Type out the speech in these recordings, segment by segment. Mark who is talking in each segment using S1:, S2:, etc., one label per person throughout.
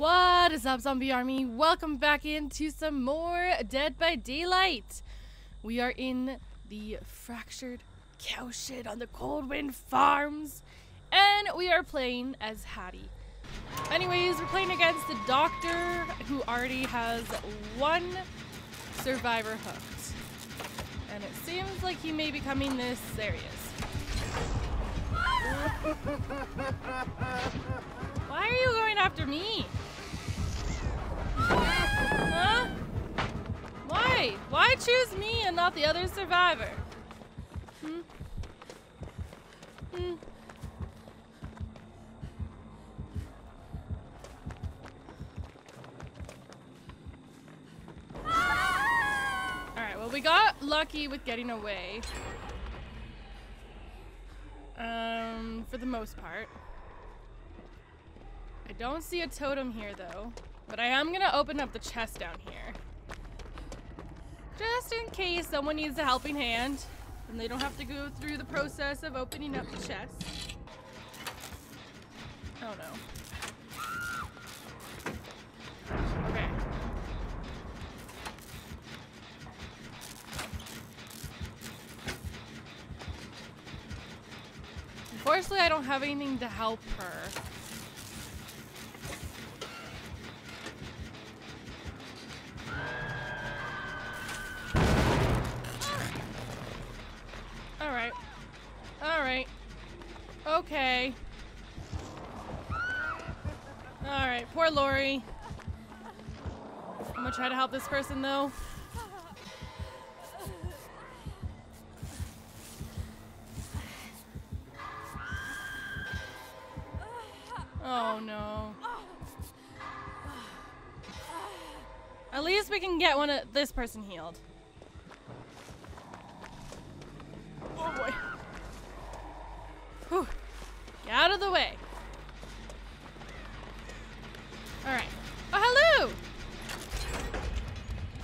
S1: What is up, zombie army? Welcome back into some more Dead by Daylight. We are in the fractured cow shed on the Coldwind Farms, and we are playing as Haddie. Anyways, we're playing against the doctor who already has one survivor hooked. And it seems like he may be coming this serious. Why are you going after me? Huh? Why? Why choose me and not the other survivor? Hmm? Hmm. Alright, well we got lucky with getting away. Um, for the most part. I don't see a totem here though, but I am gonna open up the chest down here. Just in case someone needs a helping hand and they don't have to go through the process of opening up the chest. Oh no. Okay. Unfortunately, I don't have anything to help her. Okay. Alright, poor Laurie. I'm gonna try to help this person though. Oh no. At least we can get one of this person healed. Oh boy. Whew. Get out of the way. Alright. Oh, hello!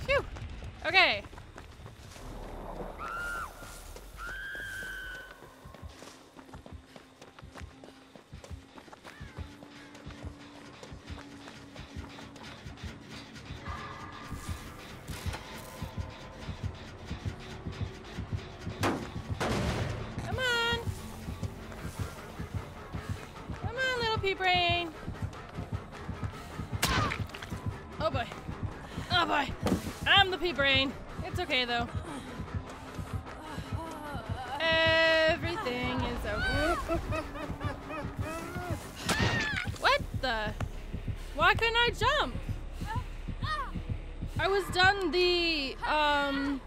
S1: Phew. Okay. Brain. Oh boy. Oh boy. I'm the pea brain. It's okay though. Everything is okay. What the? Why couldn't I jump? I was done the um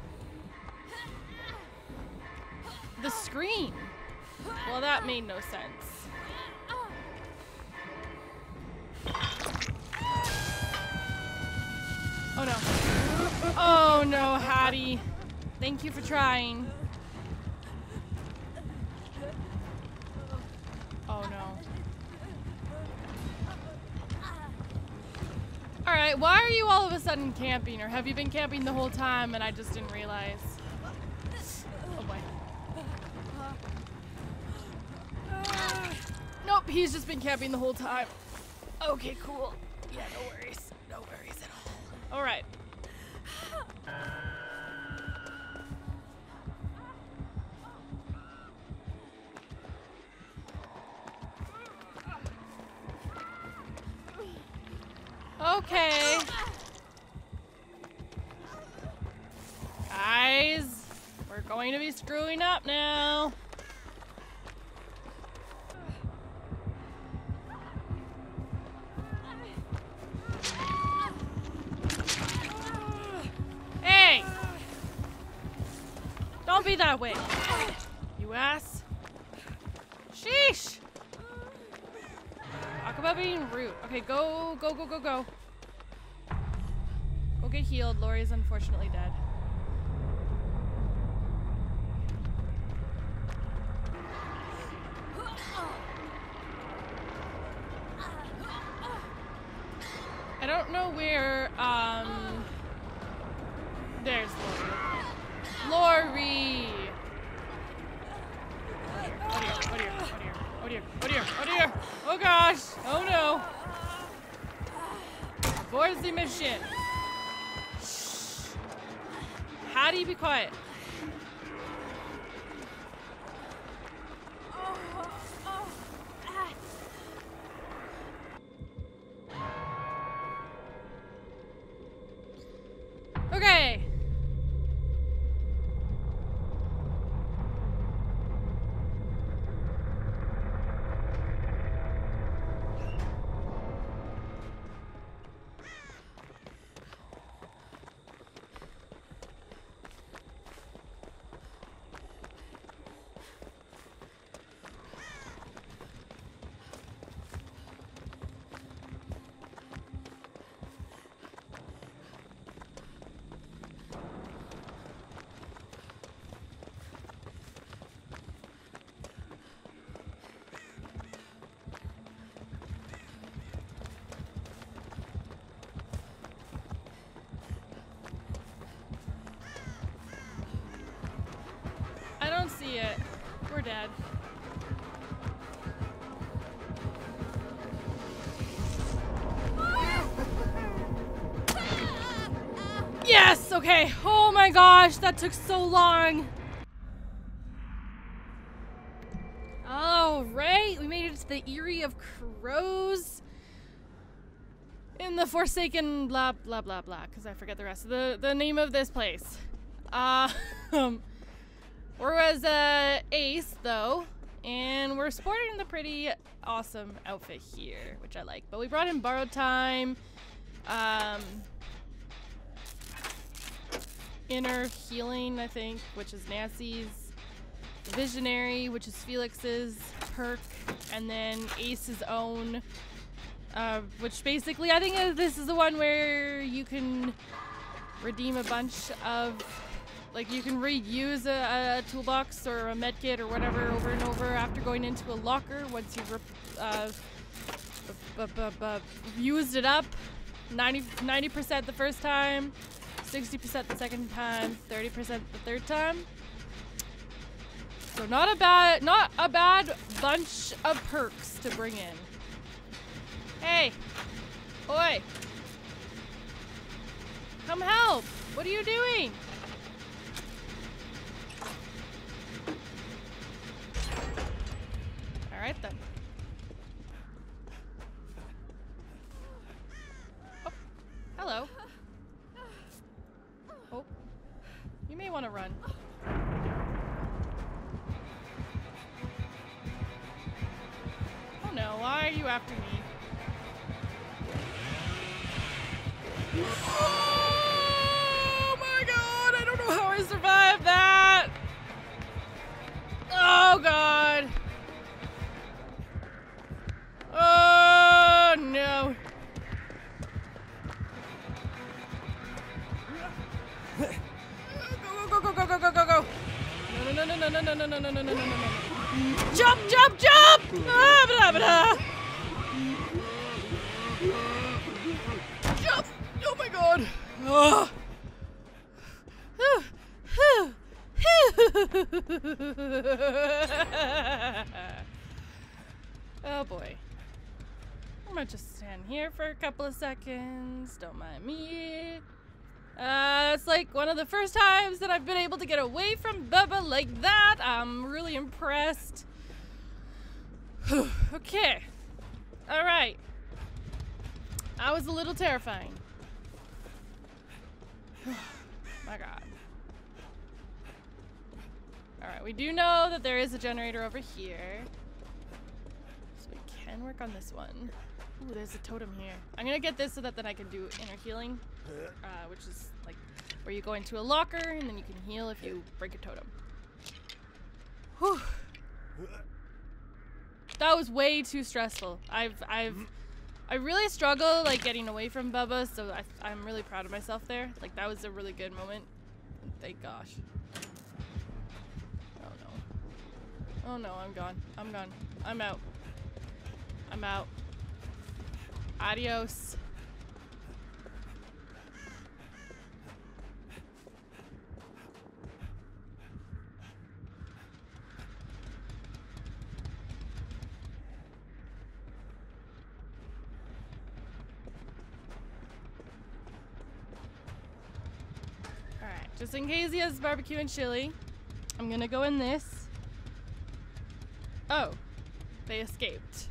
S1: the screen. Well, that made no sense. Oh no. Oh no, Haddie. Thank you for trying. Oh no. Alright, why are you all of a sudden camping? Or have you been camping the whole time and I just didn't realize? Oh boy. Nope, he's just been camping the whole time. Okay, cool. Yeah, no worries. All. Right. Okay. Guys, we're going to be screwing up now. Be that way. You ass. Sheesh! Talk about being rude. Okay, go, go, go, go, go. Go get healed. Laurie is unfortunately dead. I don't know where, um... There's Laurie. Laurie! Oh dear, oh dear, oh dear, oh dear, oh dear, oh dear! Oh gosh! Oh no! emergency mission. Shh. How do you be quiet? Yes! Okay. Oh my gosh, that took so long. All right, we made it to the Eyrie of Crows in the Forsaken blah blah blah blah because I forget the rest of the the name of this place. Uh, um, we're as uh, Ace though, and we're sporting the pretty awesome outfit here, which I like. But we brought in borrowed time, um, inner healing, I think, which is Nancy's. Visionary, which is Felix's perk, and then Ace's own, uh, which basically I think uh, this is the one where you can redeem a bunch of, like you can reuse a, a toolbox or a medkit or whatever over and over after going into a locker once you've uh, used it up 90 percent the first time, 60% the second time, 30% the third time. So not a bad, not a bad bunch of perks to bring in. Hey, oi, come help! What are you doing? All right then. Oh, hello. Oh, you may want to run. Oh no, why are you after me? oh boy. I'm gonna just stand here for a couple of seconds. Don't mind me. Uh, it's like one of the first times that I've been able to get away from Bubba like that. I'm really impressed. okay. All right. That was a little terrifying. My god. Alright, we do know that there is a generator over here. So we can work on this one. Ooh, there's a totem here. I'm gonna get this so that then I can do inner healing. Uh, which is like where you go into a locker and then you can heal if you break a totem. Whew. That was way too stressful. I've I've I really struggle like getting away from Bubba, so I, I'm really proud of myself there. Like that was a really good moment. Thank gosh. Oh no, I'm gone. I'm gone. I'm out. I'm out. Adios. All right, Just in case he has barbecue and chili, I'm gonna go in this escaped.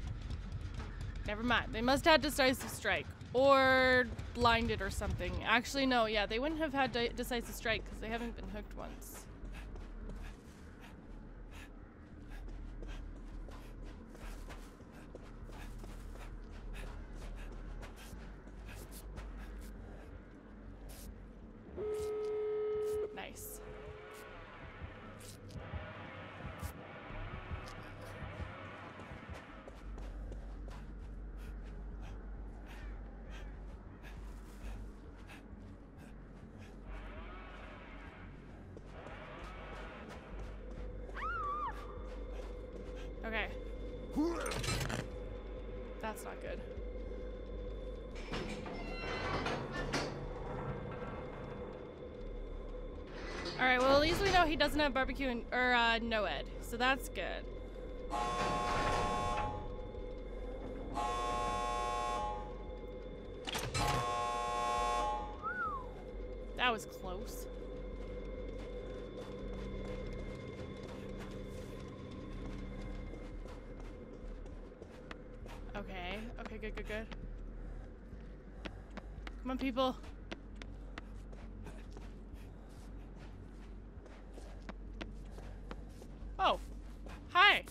S1: Never mind. They must have had decisive strike or blinded or something. Actually, no. Yeah, they wouldn't have had de decisive strike because they haven't been hooked once. Okay. That's not good. All right, well, at least we know he doesn't have barbecue and, or uh, NOED, so that's good. That was close. Okay, okay, good, good, good. Come on, people. Oh, hi.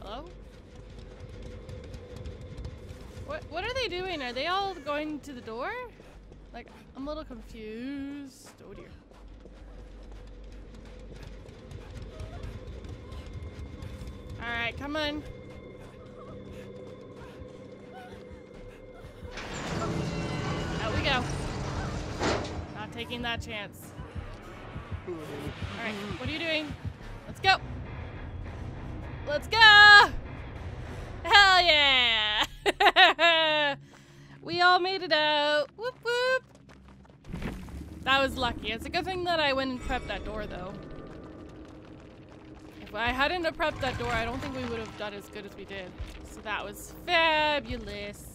S1: Hello? What what are they doing? Are they all going to the door? Like, I'm a little confused. Oh dear. Alright, come on. Out we go. Not taking that chance. Alright, what are you doing? Let's go. Let's go! Hell yeah! we all made it out. Whoop whoop. That was lucky. It's a good thing that I went and prepped that door though. I hadn't prepped that door, I don't think we would have done as good as we did. So that was fabulous.